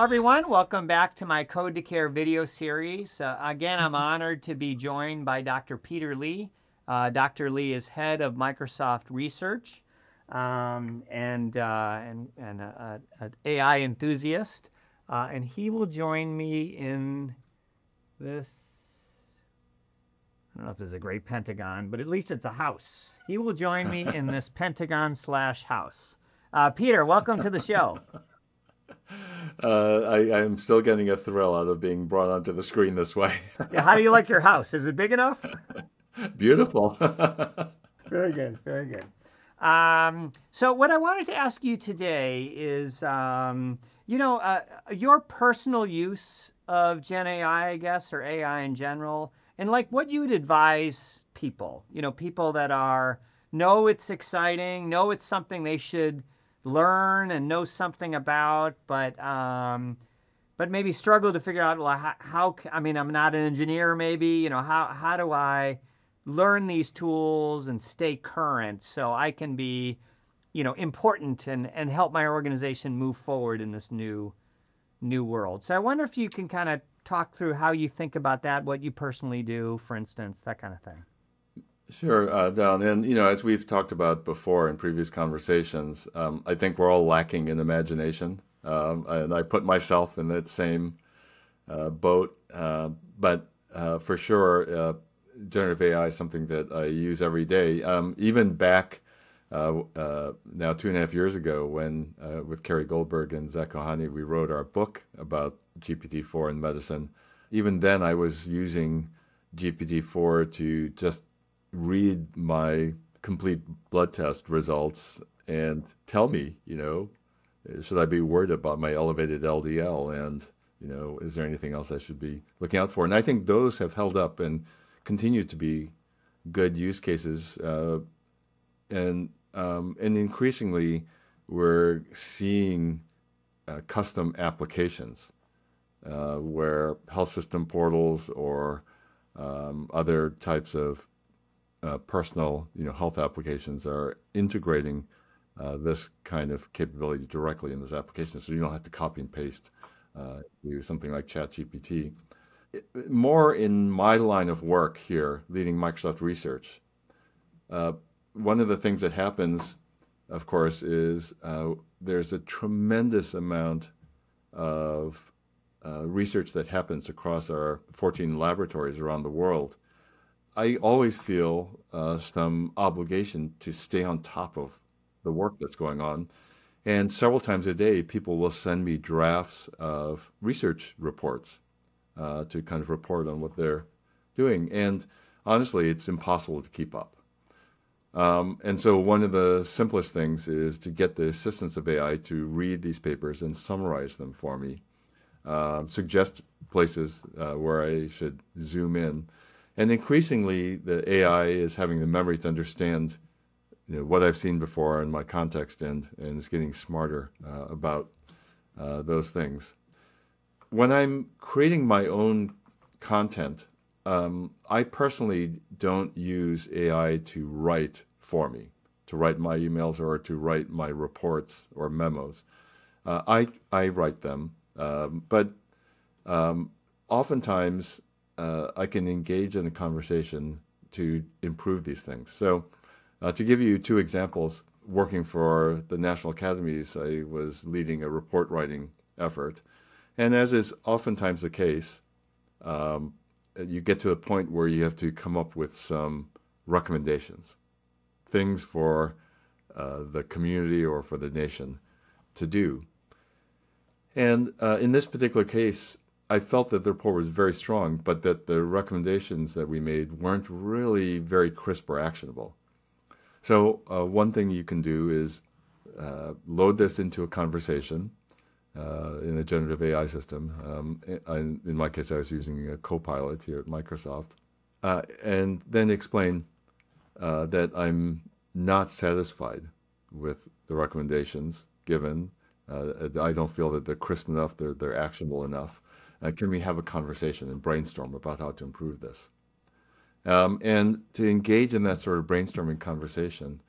Hello, everyone. Welcome back to my Code to Care video series. Uh, again, I'm honored to be joined by Dr. Peter Lee. Uh, Dr. Lee is head of Microsoft Research um, and, uh, and, and an AI enthusiast. Uh, and he will join me in this. I don't know if there's a great pentagon, but at least it's a house. He will join me in this pentagon slash house. Uh, Peter, welcome to the show. Uh, I, am still getting a thrill out of being brought onto the screen this way. yeah, how do you like your house? Is it big enough? Beautiful. very good. Very good. Um, so, what I wanted to ask you today is, um, you know, uh, your personal use of Gen AI, I guess, or AI in general, and like what you would advise people. You know, people that are know it's exciting, know it's something they should learn and know something about, but um, but maybe struggle to figure out well, how, how, I mean I'm not an engineer maybe you know how how do I learn these tools and stay current so I can be you know important and and help my organization move forward in this new new world. So I wonder if you can kind of talk through how you think about that, what you personally do, for instance, that kind of thing. Sure, uh, Don. And, you know, as we've talked about before in previous conversations, um, I think we're all lacking in imagination. Um, and I put myself in that same uh, boat. Uh, but uh, for sure, uh, generative AI is something that I use every day. Um, even back uh, now two and a half years ago when with Carey Goldberg and Zak Kohane, we wrote our book about GPT-4 in medicine. Even then, I was using GPT-4 to just read my complete blood test results and tell me, you know, should I be worried about my elevated LDL and, you know, is there anything else I should be looking out for? And I think those have held up and continue to be good use cases. Uh, and, um, and increasingly, we're seeing uh, custom applications uh, where health system portals or um, other types of uh, personal you know, health applications are integrating uh, this kind of capability directly in those applications, so you don't have to copy and paste uh, something like ChatGPT. More in my line of work here, leading Microsoft Research, uh, one of the things that happens, of course, is uh, there's a tremendous amount of research that happens across our 14 laboratories around the world I always feel uh, some obligation to stay on top of the work that's going on. And several times a day, people will send me drafts of research reports uh, to kind of report on what they're doing. And honestly, it's impossible to keep up. Um, and so, one of the simplest things is to get the assistance of AI to read these papers and summarize them for me, uh, suggest places uh, where I should zoom in. And increasingly, the AI is having the memory to understand you know, what I've seen before in my context and, and is getting smarter uh, about uh, those things. When I'm creating my own content, um, I personally don't use AI to write for me, to write my emails or to write my reports or memos. Uh, I, I write them, um, but um, oftentimes uh, I can engage in a conversation to improve these things. So, uh, to give you two examples, working for the National Academies, I was leading a report writing effort. And as is oftentimes the case, um, you get to a point where you have to come up with some recommendations, things for uh, the community or for the nation to do. And uh, in this particular case, I felt that the report was very strong, but that the recommendations that we made weren't really very crisp or actionable. So uh, one thing you can do is uh, load this into a conversation uh, in a generative AI system. Um, in, in, my case, I was using a Copilot here at Microsoft, uh, and then explain uh, that I'm not satisfied with the recommendations given. Uh, I don't feel that they're crisp enough, they're, they're actionable enough uh, can we have a conversation and brainstorm about how to improve this? Um, and to engage in that sort of brainstorming conversation,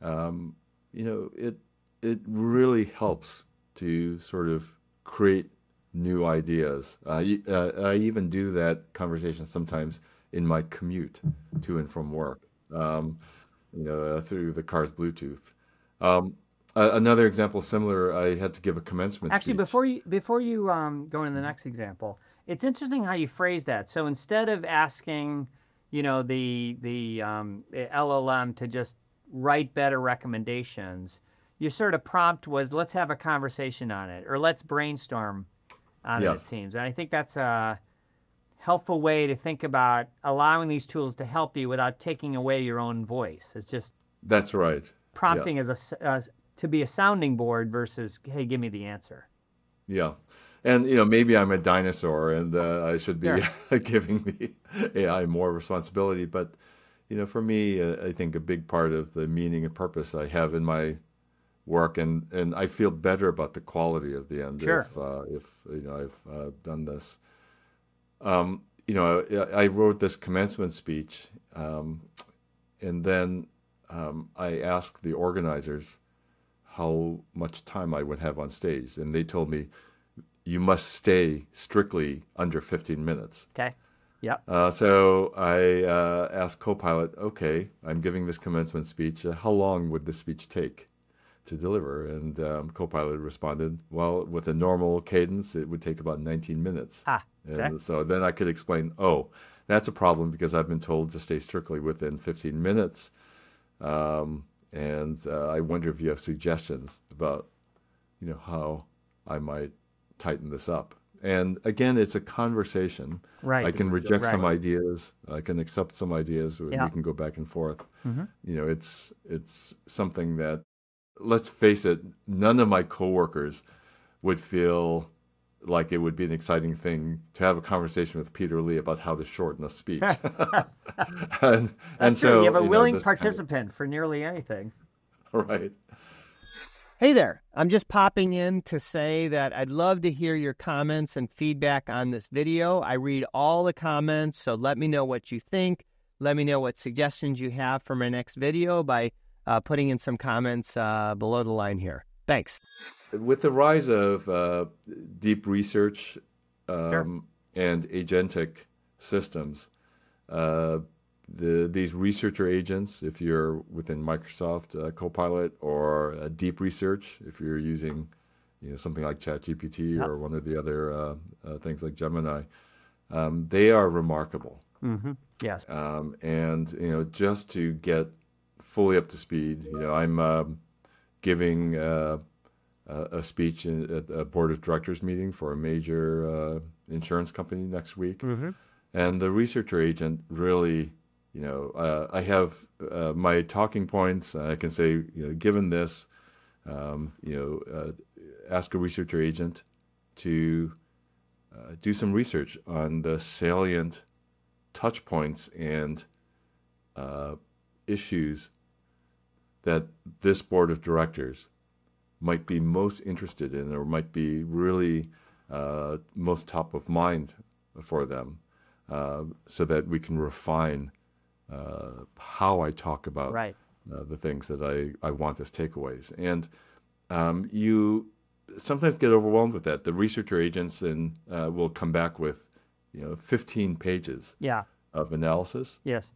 um, you know, it it really helps to sort of create new ideas. Uh, uh, I even do that conversation sometimes in my commute to and from work, um, you know, uh, through the car's Bluetooth. Um, a- another example similar, I had to give a commencement Actually, speech. before you before you um, go into the next example, it's interesting how you phrase that. So instead of asking, you know, the the um, LLM to just write better recommendations, your sort of prompt was, "Let's have a conversation on it," or "Let's brainstorm on it." It seems, and I think that's a helpful way to think about allowing these tools to help you without taking away your own voice. It's just That's right. prompting as a s- uh, to be a sounding board versus, "Hey, give me the answer." Yeah. And you know, maybe I'm a dinosaur and uh, I should be giving the AI more responsibility. But you know, for me, uh, I think a big part of the meaning and purpose I have in my work, and and I feel better about the quality of the end Sure. if uh, if you know I've uh, done this. Um, you know, I, I wrote this commencement speech, um, and then um, I asked the organizers how much time I would have on stage, and they told me you must stay strictly under 15 minutes. Okay. Yep. Uh, so I uh, asked Copilot, okay, I'm giving this commencement speech. Uh, how long would this speech take to deliver? And um, Copilot responded, well, with a normal cadence, it would take about 19 minutes. Ah, okay. And so then I could explain, oh, that's a problem because I've been told to stay strictly within 15 minutes. Um, and uh, I wonder if you have suggestions about, you know, how I might tighten this up. And again, it's a conversation. Right. I can reject some ideas. I can accept some ideas. Yeah. We can go back and forth. Mm-hmm. You know, it's it's something that, let's face it, none of my coworkers would feel like it would be an exciting thing to have a conversation with Peter Lee about how to shorten a speech. and and That's so. You have a know, willing this kind of- participant for nearly anything. right. Hey there. I'm just popping in to say that I'd love to hear your comments and feedback on this video. I read all the comments, so let me know what you think. Let me know what suggestions you have for my next video by uh, putting in some comments uh, below the line here. Thanks. With the rise of uh, deep research um, and agentic systems, uh, the, these researcher agents, if you're within Microsoft uh, Copilot or uh, Deep Research, if you're using you know, something like ChatGPT Yep. or one of the other uh, uh, things like Gemini, um, they are remarkable. Mm-hmm. Yes. Um, and you know, just to get fully up to speed, you know, I'm um, giving uh, a, a speech in, at a board of directors meeting for a major uh, insurance company next week, Mm-hmm. and the researcher agent really, you know, uh, I have uh, my talking points. I can say, you know, given this, um, you know, uh, ask a researcher agent to uh, do some research on the salient touch points and uh, issues that this board of directors might be most interested in or might be really uh, most top of mind for them uh, so that we can refine uh, how I talk about Right. uh, the things that I, I want as takeaways. And um, you sometimes get overwhelmed with that. The researcher agents then uh, will come back with, you know, 15 pages Yeah. of analysis. Yes.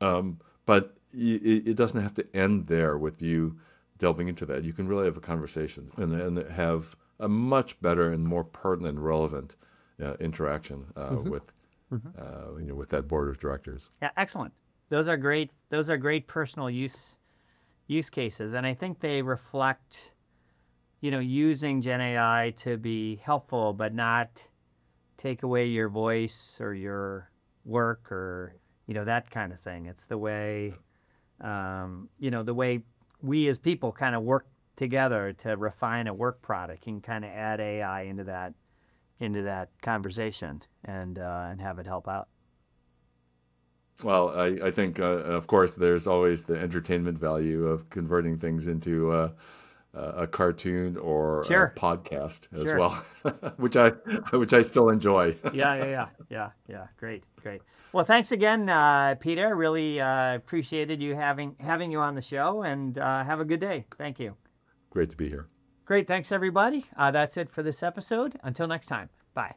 Um, but it, it doesn't have to end there with you delving into that. You can really have a conversation and, and have a much better and more pertinent, relevant uh, interaction uh, with Uh, you know with that board of directors. Yeah. Excellent. Those are great. Those are great personal use use cases, and I think they reflect, you know, using Gen AI to be helpful, but not take away your voice or your work or you know that kind of thing. It's the way, um, you know, the way we as people kind of work together to refine a work product. Can kind of add AI into that into that conversation and uh, and have it help out. Well, I, I think, uh, of course, there's always the entertainment value of converting things into uh, a cartoon or Sure. a podcast as Sure. well, which I which I still enjoy. yeah, yeah, yeah, yeah, yeah. Great, great. Well, thanks again, uh, Peter. Really uh, appreciated you having having you on the show, and uh, have a good day. Thank you. Great to be here. Great. Thanks, everybody. Uh, that's it for this episode. Until next time. Bye.